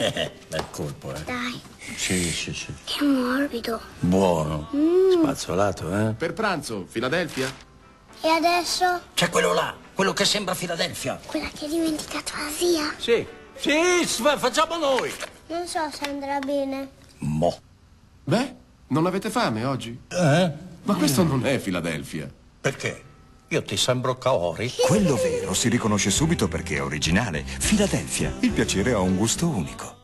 Eh, bel colpo, eh. Dai, Sì, sì, sì. che morbido. Buono. Spazzolato, eh? Per pranzo, Filadelfia? E adesso? C'è quello là, quello che sembra Filadelfia. Quella che è diventata la zia. Sì. Sì, fa- facciamo noi. Non so se andrà bene. Mo. Beh, non avete fame oggi? Eh? Ma questo non è Filadelfia. Perché? Io ti sembro Kaori. Quello vero si riconosce subito perché è originale. Philadelphia, il piacere ha un gusto unico.